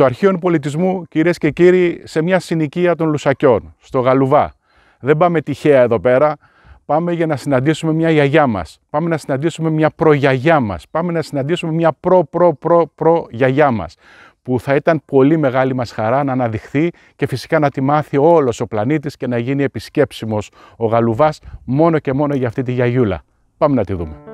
το αρχείο πολιτισμού, κυρίες και κύριοι, σε μια συνοικία των Λουσακιών, στο Γαλουβά. Δεν πάμε τυχαία εδώ πέρα, πάμε για να συναντήσουμε μια γιαγιά μας, πάμε να συναντήσουμε μια προγιαγιά μας, πάμε να συναντήσουμε μια προ-προ-προ-προ-γιαγιά μας, που θα ήταν πολύ μεγάλη μας χαρά να αναδειχθεί και φυσικά να τη μάθει όλος ο πλανήτης και να γίνει επισκέψιμος ο Γαλουβάς μόνο και μόνο για αυτή τη γιαγιούλα. Πάμε να τη δούμε.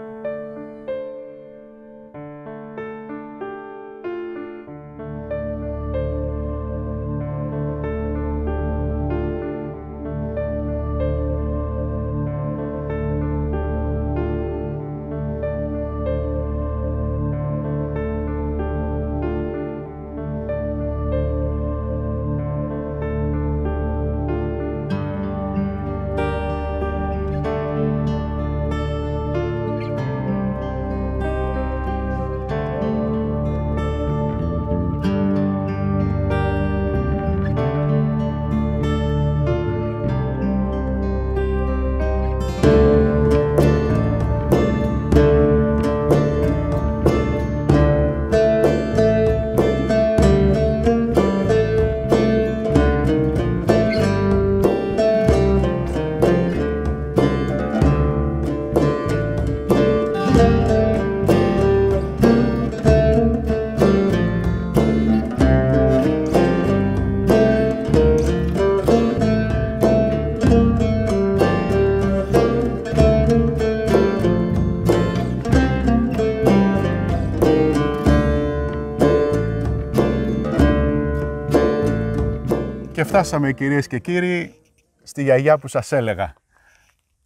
Φτάσαμε κυρίες και κύριοι στη γιαγιά που σας έλεγα.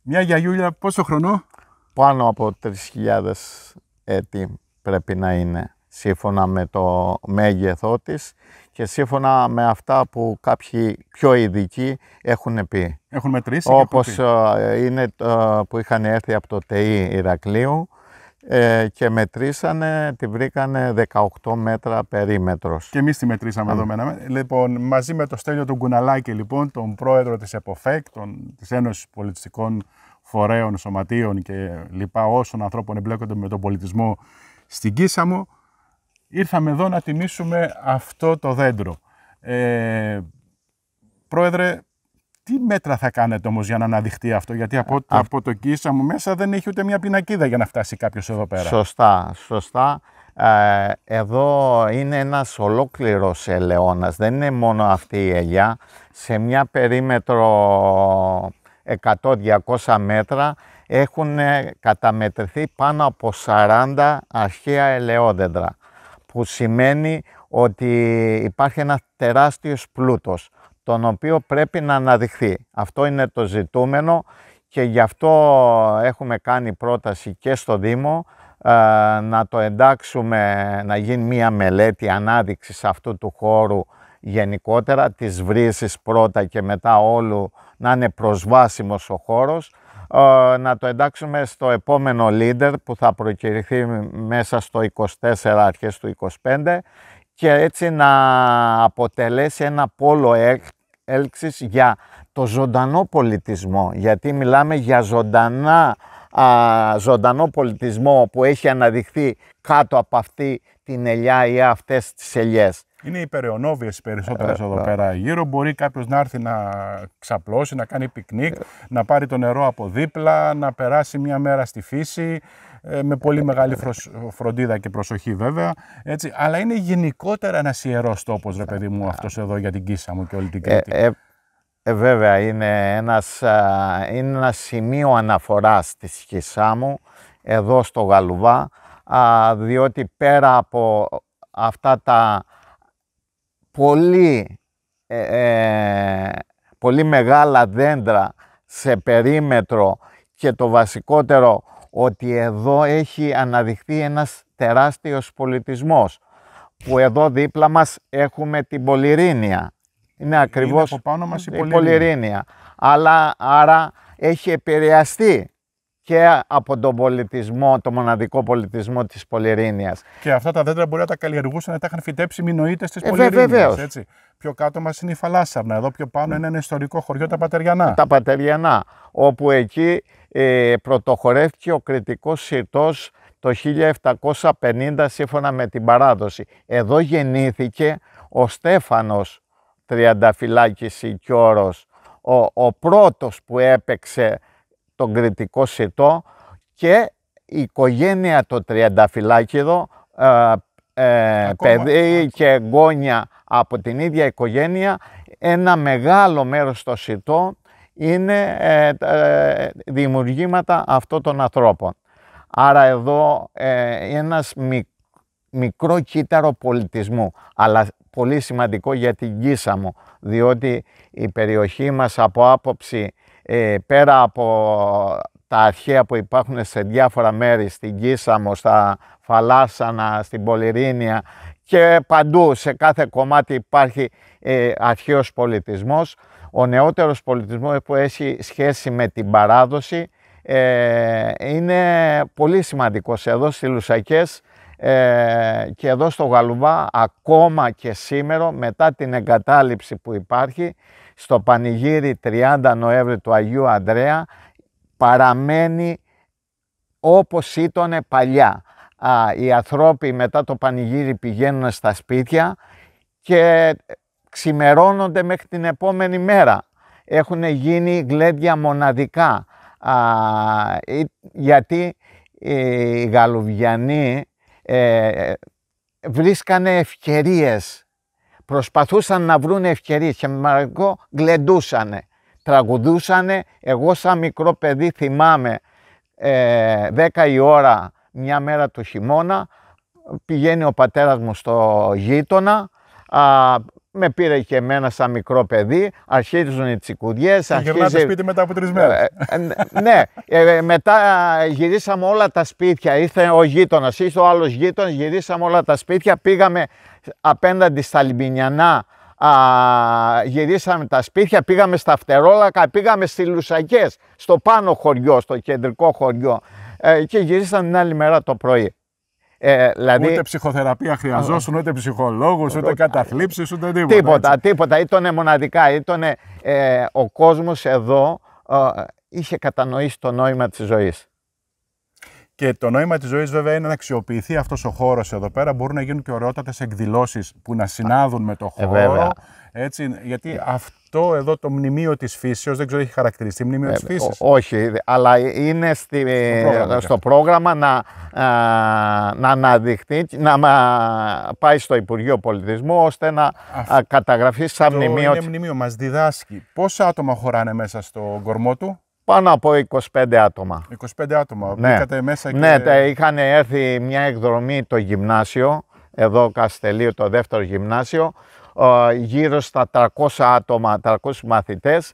Μια γιαγιούλια πόσο χρονό; Πάνω από 3.000 έτη πρέπει να είναι σύμφωνα με το μέγεθό της και σύμφωνα με αυτά που κάποιοι πιο ειδικοί έχουν πει. Έχουν μετρήσει Όπως και έχουν πει. ε, είναι ε, που είχαν έρθει από το ΤΕΙ Ηρακλείου ε, και μετρήσανε, τη βρήκανε 18 μέτρα περίμετρος. Και εμείς τη μετρήσαμε εδώ μένα. Λοιπόν, μαζί με το Στέλιο τον Κουναλάκη, λοιπόν, τον πρόεδρο της ΕΠΟΦΕΚ, τον, της Ένωσης Πολιτιστικών Φορέων, Σωματείων και λοιπά όσων ανθρώπων εμπλέκονται με τον πολιτισμό στην Κίσαμο, ήρθαμε εδώ να τιμήσουμε αυτό το δέντρο. Ε, πρόεδρε, τι μέτρα θα κάνετε όμως για να αναδειχτεί αυτό, γιατί από, από το Κίσαμο μέσα δεν έχει ούτε μια πινακίδα για να φτάσει κάποιος εδώ πέρα. Σωστά, σωστά. Ε, εδώ είναι ένας ολόκληρος ελαιώνας, δεν είναι μόνο αυτή η ελιά. Σε μια περίμετρο 100-200 μέτρα έχουν καταμετρηθεί πάνω από 40 αρχαία ελαιόδεντρα, που σημαίνει ότι υπάρχει ένας τεράστιος πλούτος, τον οποίο πρέπει να αναδειχθεί. Αυτό είναι το ζητούμενο και γι' αυτό έχουμε κάνει πρόταση και στο Δήμο ε, να το εντάξουμε, να γίνει μία μελέτη ανάδειξης αυτού του χώρου γενικότερα, της βρύσης πρώτα και μετά όλου να είναι προσβάσιμος ο χώρος, ε, να το εντάξουμε στο επόμενο leader που θα προκηρυχθεί μέσα στο 24 αρχές του 25 και έτσι να αποτελέσει ένα πόλο έλξης για το ζωντανό πολιτισμό, γιατί μιλάμε για ζωντανά, α, ζωντανό πολιτισμό που έχει αναδειχθεί κάτω από αυτή την ελιά ή αυτές τις ελιές. Είναι υπεραιωνόβιες οι περισσότερες εδώ πέρα γύρω. Μπορεί κάποιος να έρθει να ξαπλώσει, να κάνει πικνίκ, να πάρει το νερό από δίπλα, να περάσει μια μέρα στη φύση, ε, με πολύ μεγάλη φροντίδα και προσοχή βέβαια. Έτσι. Αλλά είναι γενικότερα ένας ιερός τόπος, ρε παιδί μου, αυτός εδώ για την Κίσα μου και όλη την Κρήτη. Ε, ε, βέβαια, είναι, ένας, είναι ένα σημείο αναφοράς της Κισάμου, εδώ στο Γαλουβά, διότι πέρα από αυτά τα πολύ, ε, πολύ μεγάλα δέντρα σε περίμετρο και το βασικότερο ότι εδώ έχει αναδειχθεί ένας τεράστιος πολιτισμός που εδώ δίπλα μας έχουμε την Πολυρίνια. Είναι ακριβώς από πάνω μας η η Πολυρίνια. Πολυρίνια. Αλλά άρα έχει επηρεαστεί και από τον πολιτισμό, το μοναδικό πολιτισμό της Πολυρίνιας. Και αυτά τα δέντρα μπορεί να τα καλλιεργούσαν, να τα είχαν φυτέψει μηνοίτες της Ε, Πολυρίνιας, βεβαίως. έτσι. Πιο κάτω μας είναι η Φαλάσσαρνα, εδώ πιο πάνω είναι ένα ιστορικό χωριό τα Πατεριανά. τα Πατεριανά, όπου εκεί ε, πρωτοχωρεύτηκε ο κριτικός συρτός το 1750 σύμφωνα με την παράδοση. Εδώ γεννήθηκε ο Στέφανος Τριανταφυλάκης Σικιώρος, ο, ο πρώτος που έπαιξε τον κριτικό σιτό και η οικογένεια το Τριανταφυλάκηδο, ε, ε, παιδί και εγγόνια από την ίδια οικογένεια, ένα μεγάλο μέρος στο σιτό είναι ε, ε, δημιουργήματα αυτών των ανθρώπων. Άρα εδώ ε, ένας μικρό κύτταρο πολιτισμού, αλλά πολύ σημαντικό για την Κίσαμο, διότι η περιοχή μας από άποψη ε, πέρα από τα αρχαία που υπάρχουν σε διάφορα μέρη, στην Κίσαμο, στα Φαλάσσανα, στην Πολυρίνια και παντού σε κάθε κομμάτι υπάρχει ε, αρχαίος πολιτισμός. Ο νεότερος πολιτισμός που έχει σχέση με την παράδοση ε, είναι πολύ σημαντικός. Εδώ στις Λουσακές ε, και εδώ στο Γαλουβά ακόμα και σήμερα μετά την εγκατάλειψη που υπάρχει στο πανηγύρι 30 Νοέμβρη του Αγίου Ανδρέα παραμένει όπως ήταν παλιά. Α, οι ανθρώποι μετά το πανηγύρι πηγαίνουν στα σπίτια και ξημερώνονται μέχρι την επόμενη μέρα. Έχουν γίνει γλέντια μοναδικά. Α, γιατί οι Γαλουβιανοί ε, βρίσκανε ευκαιρίες. Προσπαθούσαν να βρουν ευκαιρίες και με γλεντούσανε, τραγουδούσανε. Εγώ σαν μικρό παιδί θυμάμαι ε, 10 η ώρα μια μέρα του χειμώνα πηγαίνει ο πατέρας μου στο γείτονα, με πήρε και εμένα σαν μικρό παιδί, αρχίζουν οι τσικουδιές. Και αρχίζει... γυρνάτε σπίτι μετά από τρεις μέρες. Ε, ε, ναι, ε, μετά γυρίσαμε όλα τα σπίτια, ήρθε ο γείτονας, ήρθε ο άλλος γείτονας, γυρίσαμε όλα τα σπίτια, πήγαμε απέναντι στα Λιμπινιανά, α, γυρίσαμε τα σπίτια, πήγαμε στα Φτερόλακα, πήγαμε στις Λουσακές, στο πάνω χωριό, στο κεντρικό χωριό και γυρίσαμε την άλλη μέρα το πρωί. Ε, δηλαδή... Ούτε ψυχοθεραπεία χρειαζόσουν, ούτε ψυχολόγους, ούτε καταθλίψεις, ούτε τίποτα. Τίποτα, έτσι. τίποτα. Ήταν μοναδικά. Ήταν ε, ο κόσμος εδώ ε, είχε κατανοήσει το νόημα της ζωής. Και το νόημα της ζωής, βέβαια, είναι να αξιοποιηθεί αυτός ο χώρος εδώ πέρα. Μπορούν να γίνουν και ωραιότατες εκδηλώσεις που να συνάδουν με το ε, χώρο. έτσι, γιατί αυτό εδώ το μνημείο της φύσεως, δεν ξέρω, έχει χαρακτηριστεί μνημείο της φύσης. Όχι, αλλά είναι στη, στο πρόγραμμα, να, να αναδειχθεί, να πάει στο Υπουργείο Πολιτισμού, ώστε να καταγραφεί σαν μνημείο. Είναι μνημείο, μας διδάσκει. Πόσα άτομα χωράνε μέσα στο κορμό του; Πάνω από 25 άτομα. 25 άτομα. Ναι, μέσα και... ναι είχαν έρθει μια εκδρομή το γυμνάσιο, εδώ Καστελείο το δεύτερο γυμνάσιο, γύρω στα 300 άτομα, 300 μαθητές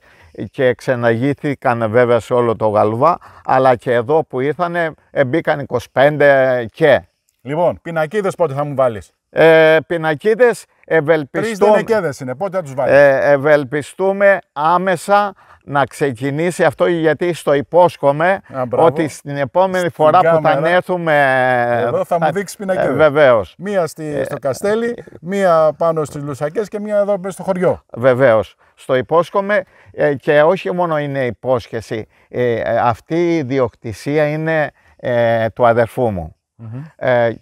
και ξεναγήθηκαν βέβαια σε όλο το Γαλβά, αλλά και εδώ που ήρθαν μπήκαν 25 και. Λοιπόν, πινακίδες πότε θα μου βάλεις; Ε, πινακίδες ευελπιστούμε, Τρεις είναι, πότε θα τους βάλεις; Ε, ευελπιστούμε άμεσα να ξεκινήσει αυτό γιατί στο υπόσχομαι ότι στην επόμενη φορά που θα έρθουμε... Εδώ θα μου δείξεις πινακίδα. Ε, βεβαίως. Μία στη, ε, στο Καστέλι, μία πάνω στις Λουσακές και μία εδώ στο χωριό. Βεβαίως. Στο υπόσχομαι ε, και όχι μόνο είναι υπόσχεση. αυτή η διοκτησία είναι του αδερφού μου.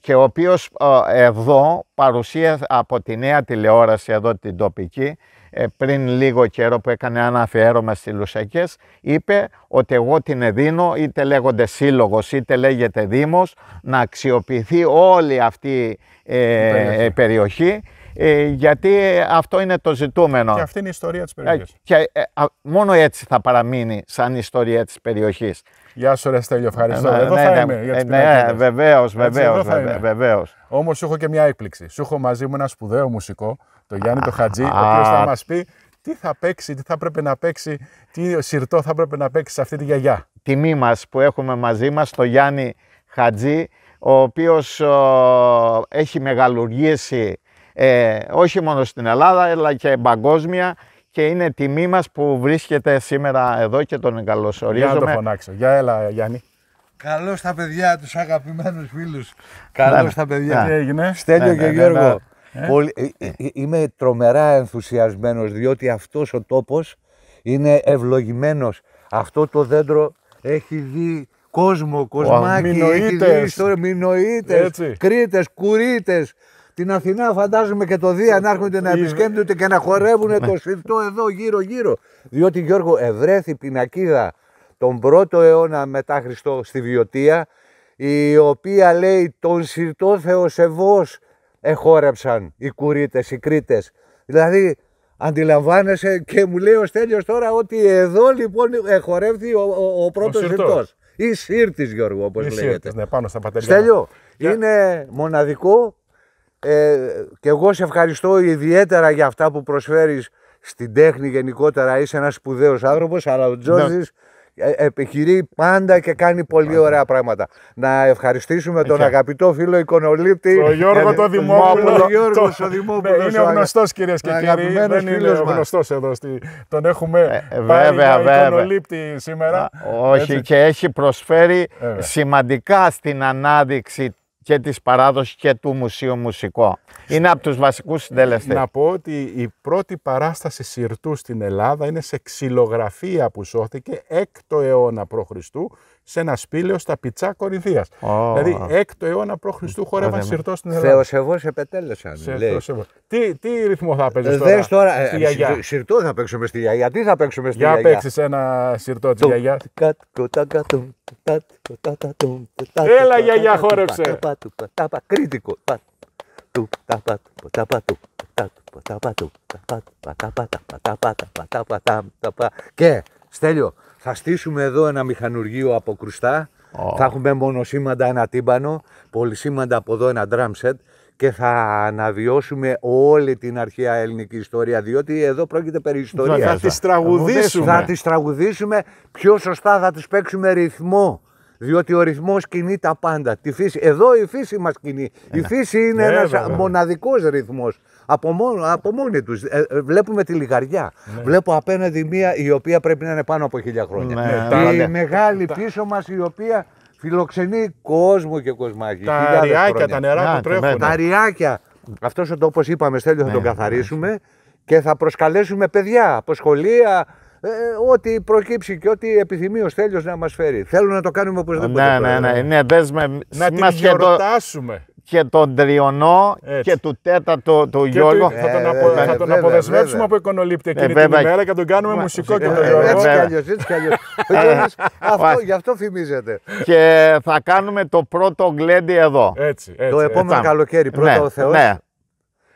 Και ο οποίος εδώ παρουσία από τη νέα τηλεόραση εδώ την τοπική ε, πριν λίγο καιρό που έκανε ένα αφιέρωμα στις Λουσακές, είπε ότι εγώ την δίνω, είτε λέγονται σύλλογος, είτε λέγεται δήμος, να αξιοποιηθεί όλη αυτή ε, η περιοχή, ε, γιατί αυτό είναι το ζητούμενο. Και αυτή είναι η ιστορία της περιοχής. Και μόνο έτσι θα παραμείνει σαν ιστορία της περιοχής. Γεια σου ρε Στέλιο, ευχαριστώ. Ναι, εδώ ναι, θα ναι, είμαι για τις ναι, βεβαίως, βεβαίως, βεβαίως. Όμως σου έχω και μια έκπληξη. Σου έχω μαζί μου ένα σπουδαίο μουσικό, το Γιάννη το Χατζή, ο οποίος θα μας πει τι θα παίξει, τι θα πρέπει να παίξει, τι σιρτό θα πρέπει να παίξει σε αυτή τη γιαγιά. Τιμή μας που έχουμε μαζί μας το Γιάννη Χατζή, ο οποίος έχει μεγαλουργήσει ε, όχι μόνο στην Ελλάδα αλλά και παγκόσμια και είναι τιμή μας που βρίσκεται σήμερα εδώ και τον καλωσορίζουμε. Για να το φωνάξω. Για έλα Γιάννη. Καλώς τα παιδιά, τους αγαπημένους φίλους. Καλώς τα παιδιά. Τι έγινε; Στέλιο ναι, και ναι, Γιώργο. Ναι, ε; Πολύ, ε, ε, είμαι τρομερά ενθουσιασμένος διότι αυτός ο τόπος είναι ευλογημένος. Αυτό το δέντρο έχει δει κόσμο, κοσμάκι, έχει Μινοίτες. δει ιστορία, Μινοίτες, Έτσι. Κρήτες, Κουρίτες. Την Αθηνά φαντάζομαι και το Δία να έρχονται να επισκέπτονται και να χορεύουν το συρτό εδώ γύρω γύρω. Διότι Γιώργο ευρέθη πινακίδα τον πρώτο αιώνα μετά Χριστό στη Βιωτία η οποία λέει τον συρτό Θεοσεβός εχόρεψαν οι Κουρίτες, οι Κρήτες. Δηλαδή αντιλαμβάνεσαι και μου λέει ο Στέλιος τώρα ότι εδώ λοιπόν εχορεύθη ο, ο, ο πρώτος συρτός. συρτός. Ή σύρτης Γιώργο όπως Οι λέγεται. σύρτες, ναι, πάνω στα πατέρια. Στέλιο, Για- είναι μοναδικό ε, και εγώ σε ευχαριστώ ιδιαίτερα για αυτά που προσφέρεις στην τέχνη γενικότερα. Είσαι ένας σπουδαίος άνθρωπος, αλλά ο Τζόρτζης ε, επιχειρεί πάντα και κάνει πολύ ωραία πράγματα. Να ευχαριστήσουμε τον Ποια; αγαπητό φίλο εικονολήπτη. Το Γιώργο ε, το Δημόπουλο. Ο Γιώργος το- ο Δημόπουλος. Ναι, είναι ο ο αγα- γνωστό κυρίες και ο κύριοι. αγαπημένος Δεν είναι φίλος ο μας. γνωστός εδώ. Στη... Τον έχουμε Ε, πάρει βέβαια, για βέβαια. εικονολήπτη σήμερα. Όχι Έτσι. και έχει προσφέρει Βέβαια. σημαντικά στην ανάδειξη και της παράδοσης και του Μουσείου Μουσικό. Είναι από τους βασικούς συντελεστές. Να πω ότι η πρώτη παράσταση συρτού στην Ελλάδα είναι σε ξυλογραφία που σώθηκε 6ο αιώνα π.Χ. σε ένα σπήλαιο στα Πιτσά Κορινθίας. Ω. Δηλαδή 6ο αιώνα π.Χ. χόρευαν Ωραία. συρτό στην Ελλάδα. Θεοσεβός επετέλεσαν. Σε λέει. Θεοσεβό. Τι, τι ρυθμό θα Ε, παίζεις τώρα, Δες τώρα, ε, στη γιαγιά. συρ- συρτό θα παίξουμε στη γιαγιά. Τι θα παίξουμε στη Για γιαγιά. παίξεις ένα συρτό της γιαγιάς. Έλα γιαγιά, χόρεψε. Κρίτικο. Και Στέλιο, θα στήσουμε εδώ ένα μηχανουργείο από κρουστά. Θα έχουμε μονοσήμαντα ένα τύμπανο, πολυσήμαντα από εδώ ένα drum set και θα αναβιώσουμε όλη την αρχαία ελληνική ιστορία, διότι εδώ πρόκειται περί ιστορίας. Θα τις τραγουδήσουμε. Θα τις τραγουδήσουμε, πιο σωστά θα τις παίξουμε ρυθμό. Διότι ο ρυθμός κινεί τα πάντα. Τη φύση. Εδώ η φύση μας κινεί. Η φύση είναι Ναι, ένας βέβαια. μοναδικός ρυθμός. Από, μόνο, από μόνη τους. Ε, ε, βλέπουμε τη λιγαριά. Ναι. Βλέπω απέναντι μία η οποία πρέπει να είναι πάνω από χίλια χρόνια. Ναι, η ναι. μεγάλη πίσω μας η οποία φιλοξενεί κόσμο και κοσμάκι. Τα χιλιάδες ριάκια, χρόνια. τα νερά Να, που το τρέχουν. Τα ριάκια. Αυτός ο τόπος, είπαμε, Στέλιο, θα τον καθαρίσουμε και θα προσκαλέσουμε παιδιά από σχολεία. ε, ό,τι προκύψει και ό,τι επιθυμεί ο Στέλιος να μας φέρει. Θέλω να το κάνουμε οπωσδήποτε. Ναι, ναι, πρόεδρε. ναι. Είναι δέσμε Να την μας και, το, γιορτάσουμε. Και τον τριωνό Έτσι. και του τέταρτο του Και Γιώργο. του- θα τον, Ε, απο- βέβαια, θα τον βέβαια, αποδεσμεύσουμε βέβαια. από εικονολήπτη εκείνη την βέβαια. ημέρα και τον κάνουμε μουσικό και Ε, τον Ε, Γιώργο. έτσι κι βέβαια. αλλιώς, έτσι κι αλλιώς. Ο Γιώργος, αυτό, Ωραία. γι' αυτό φημίζεται. και θα κάνουμε το πρώτο γκλέντι εδώ. Έτσι, έτσι. το έτσι. επόμενο έτσι. καλοκαίρι, πρώτα ναι, ο Θεός. ναι,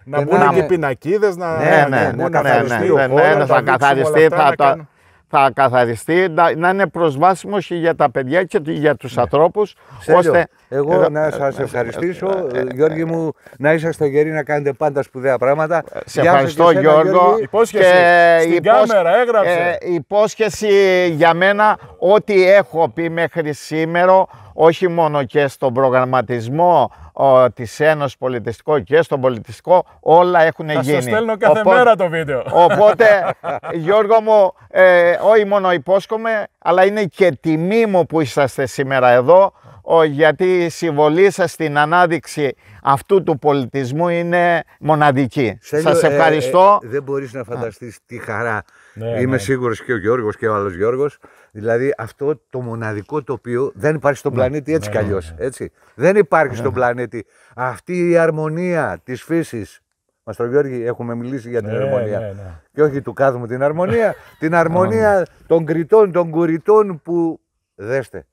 Να και μπουν να και είναι- πινακίδες, να, Ναι, ναι, ναι, ναι, ναι, ναι, να ναι, καθαριστεί ναι, ο ναι, χώρος, ναι, να θα δείξουμε όλα καθαριστεί, αυτά, θα, να τα- κάνουμε- θα καθαριστεί, να, να είναι προσβάσιμος και για τα παιδιά και για τους ανθρώπους, Στέλιο, ώστε... εγώ Ε, να σας ευχαριστήσω, Γιώργη μου, να είσαστε γεροί να κάνετε πάντα σπουδαία πράγματα. Σε Γεια σου ευχαριστώ και εσένα, Γιώργο. Γιώργη. Υπόσχεση. Στην υπόσ- κάμερα, έγραψε. ε, υπόσχεση για μένα ό,τι έχω πει μέχρι σήμερα, όχι μόνο και στον προγραμματισμό ο, της Ένωσης Πολιτιστικό και στον πολιτιστικό, όλα έχουν Θα γίνει. σας στέλνω κάθε Οπότε- μέρα το βίντεο. Οπότε, Γιώργο μου, ε, όχι μόνο υπόσχομαι, αλλά είναι και τιμή μου που είσαστε σήμερα εδώ, ο, γιατί η συμβολή σας στην ανάδειξη αυτού του πολιτισμού είναι μοναδική. Στέλιο, σας ε, ευχαριστώ. ε, δεν μπορείς να φανταστείς τι χαρά. Ναι, Είμαι ναι. σίγουρος και ο Γιώργος και ο άλλος Γιώργος. Δηλαδή αυτό το μοναδικό τοπίο δεν υπάρχει στον πλανήτη έτσι κι αλλιώς. Έτσι. Δεν υπάρχει στον πλανήτη αυτή η αρμονία της φύσης. Μας τον Γιώργη έχουμε μιλήσει για την Ναι, αρμονία. ναι, ναι. Και όχι του κάθμου την αρμονία, την αρμονία των κριτών, των κουριτών που... Δέστε.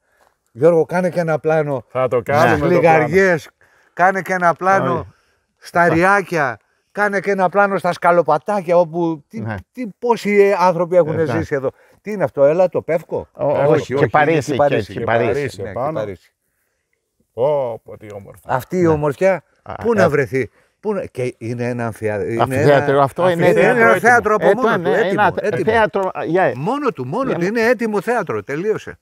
Γιώργο, κάνε και ένα πλάνο Θα το στις κάνουμε το πλάνο. λιγαριές, κάνε και ένα πλάνο Όχι. στα ριάκια, κάνε και ένα πλάνο στα σκαλοπατάκια όπου τι, Ναι. τι, πόσοι άνθρωποι έχουν Ε, ναι. ζήσει εδώ. Τι είναι αυτό, έλα το πεύκο. Ω, όχι, όχι, όχι, και Παρίσι, είναι και, Κυπαρίσι, και Κυπαρίσι, Παρίσι. ναι, πάνω. Κυπαρίσι. Ω, πω, τι όμορφα. Αυτή η ομορφιά πού ε, να ε. βρεθεί. Πού να... Και είναι ένα αμφιtheater. Αμφιθέατρο, αυτό είναι είναι έτοιμο. ένα θέατρο από Ε, μόνο το του. είναι Έτοιμο, ένα έτοιμο. θέατρο, yeah. Μόνο του, μόνο Για του. να- Είναι έτοιμο θέατρο. Τελείωσε.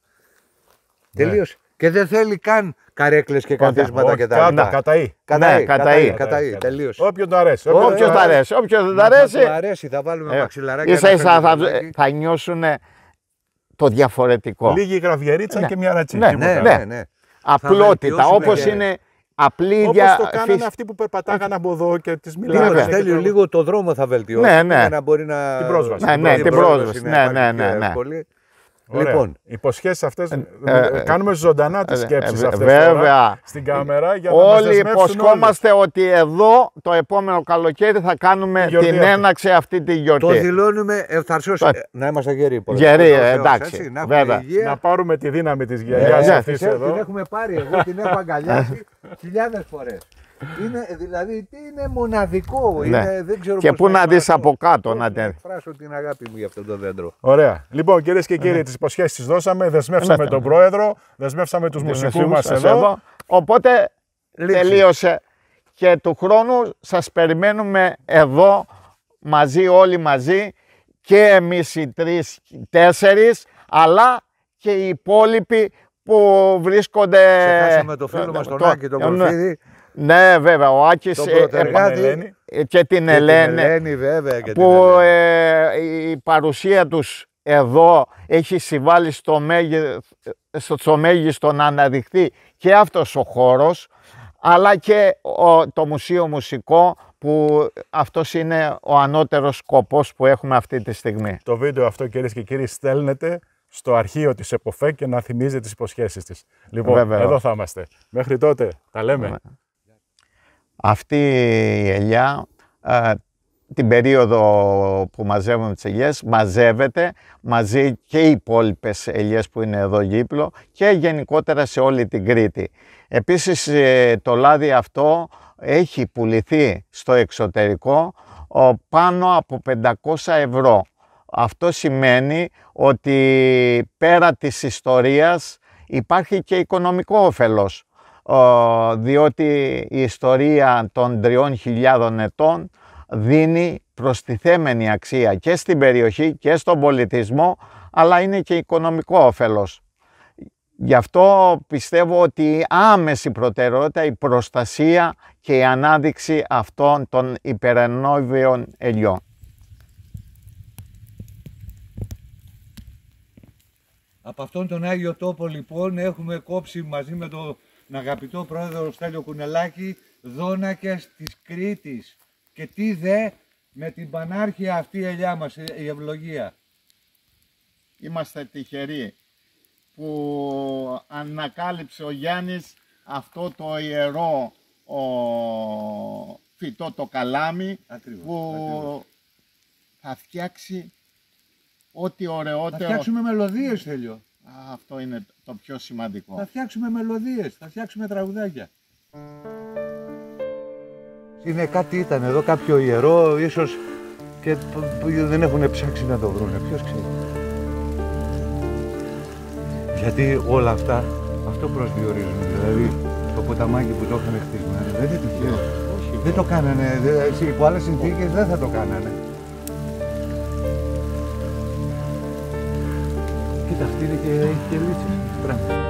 Ναι. Τελείωσε. Και δεν θέλει καν καρέκλες και καθίσματα Όχι, και τα κάτω, λοιπά. καταεί. Καταεί, Ναι, καταεί, καταεί. καταεί, τελείωσε. Όποιον του αρέσει. Ω, Όποιος ε, του αρέσει, όποιος δεν του Να θα αρέσει, του αρέσει, θα βάλουμε ε, μαξιλαράκια. ίσα να ίσα φέρνει θα, το ζευγάκι. θα νιώσουν το διαφορετικό. Λίγη γραβιερίτσα Ναι. και μια ρατσί. Ναι, τίποτα. Ναι, Ναι. ναι, ναι. Απλότητα, βελτιώσουμε όπως και- είναι απλή Όπως για το κάνανε φύση- αυτοί που περπατάγανε από εδώ και τις Λίγο, μιλάγανε. βέβαια. και Στέλιο, το- λίγο το δρόμο θα βελτιώσει. Ναι, ναι. Για να μπορεί να. Την πρόσβαση. Ναι, ναι, την πρόσβαση. να Ναι, υπάρχει ναι, πιο ναι, ναι. Εύκολη. Ωραία. Λοιπόν. Υποσχέσεις αυτές. ε, κάνουμε ζωντανά τις ε, σκέψεις ε, αυτές. βέβαια. Στην κάμερα για να μας Όλοι δεσμεύσουν υποσχόμαστε ότι εδώ το επόμενο καλοκαίρι θα κάνουμε γιορτή την αυτή. έναξη αυτή τη Το γιορτή. δηλώνουμε ευθαρσώς, Το- ε, να είμαστε γεροί. πολλά. Γεροί, Ο Θεός, εντάξει, έτσι, να έχουμε βέβαια. όλους. υγεία. Να πάρουμε τη δύναμη της Ε, γιαγιά ναι, αυτή Την εδώ. έχουμε πάρει εγώ, την έχω αγκαλιάσει χιλιάδες φορές. Είναι, δηλαδή, τι είναι μοναδικό. Ναι. Είναι, δεν ξέρω Και πώς πού να δεις εκφράσω. από κάτω, Πώς να τε- εκφράσω την αγάπη μου για αυτό το δέντρο. Ωραία. Λοιπόν, κυρίες και κύριοι, τις υποσχέσεις τις δώσαμε. Δεσμεύσαμε Ναι. τον πρόεδρο, δεσμεύσαμε τους μουσικούς μας Σας εδώ. Οπότε Λήξη. τελείωσε. Και του χρόνου σας περιμένουμε εδώ μαζί, όλοι μαζί και εμείς οι τρεις, τέσσερις, αλλά και οι υπόλοιποι που βρίσκονται... Ξεχάσαμε το φίλο μας τον το- Άκη, τον ναι. Κορφίδη, Ναι, βέβαια, ο Άκης τον ε, ε, Πρωτεργάτη Ελένη. ε, και την και Ελένη, την Ελένη βέβαια. Και την που Ελένη. ε, η παρουσία τους εδώ έχει συμβάλει στο, μέγε, στο, στο μέγιστο να αναδειχθεί και αυτός ο χώρος αλλά και ο- το Μουσείο Μουσικό που αυτός είναι ο ανώτερος σκοπός που έχουμε αυτή τη στιγμή. Το βίντεο αυτό, κυρίες και κύριοι, στέλνετε στο αρχείο της ΕΠΟΦΕ και να θυμίζει τις υποσχέσεις της. Λοιπόν, Βέβαια. εδώ θα είμαστε. Μέχρι τότε, τα λέμε. Αυτή η ελιά ε, την περίοδο που μαζεύουμε τις ελιές μαζεύεται μαζί και οι υπόλοιπες ελιές που είναι εδώ γύπλο και γενικότερα σε όλη την Κρήτη. Επίσης ε, το λάδι αυτό έχει πουληθεί στο εξωτερικό ο, πάνω από 500 ευρώ. Αυτό σημαίνει ότι πέρα της ιστορίας υπάρχει και οικονομικό όφελος ο, διότι η ιστορία των 3.000 ετών δίνει προστιθέμενη αξία και στην περιοχή και στον πολιτισμό αλλά είναι και οικονομικό όφελος. Γι' αυτό πιστεύω ότι η άμεση προτεραιότητα η προστασία και η ανάδειξη αυτών των υπερενόβιων ελιών. Από αυτόν τον Άγιο Τόπο λοιπόν έχουμε κόψει μαζί με τον αγαπητό πρόεδρο Στέλιο Κουνελάκη δόνακες της Κρήτης. Και τι δε με την πανάρχια αυτή η ελιά μας, η ευλογία. Είμαστε τυχεροί που ανακάλυψε ο Γιάννης αυτό το ιερό ο, φυτό το καλάμι Ακριβώς, που ακριβώς. θα φτιάξει ό,τι Θα ωραιότερο. φτιάξουμε μελωδίες Στέλιο. Α, αυτό είναι το πιο σημαντικό. Θα φτιάξουμε μελωδίες, θα φτιάξουμε τραγουδάκια. Είναι κάτι ήταν εδώ, κάποιο ιερό, ίσως και που- που δεν έχουν ψάξει να το βρούνε. Ποιος ξέρει. Γιατί όλα αυτά, αυτό προσδιορίζουν. Δηλαδή, το ποταμάκι που το είχαν χτισμένο, δεν είναι τυχαίο. Δεν το κάνανε, δε- σε- υπό άλλες συνθήκες δεν θα το κάνανε. Κοίτα, αυτή είναι και, έχει και λίτσες. Πράγμα.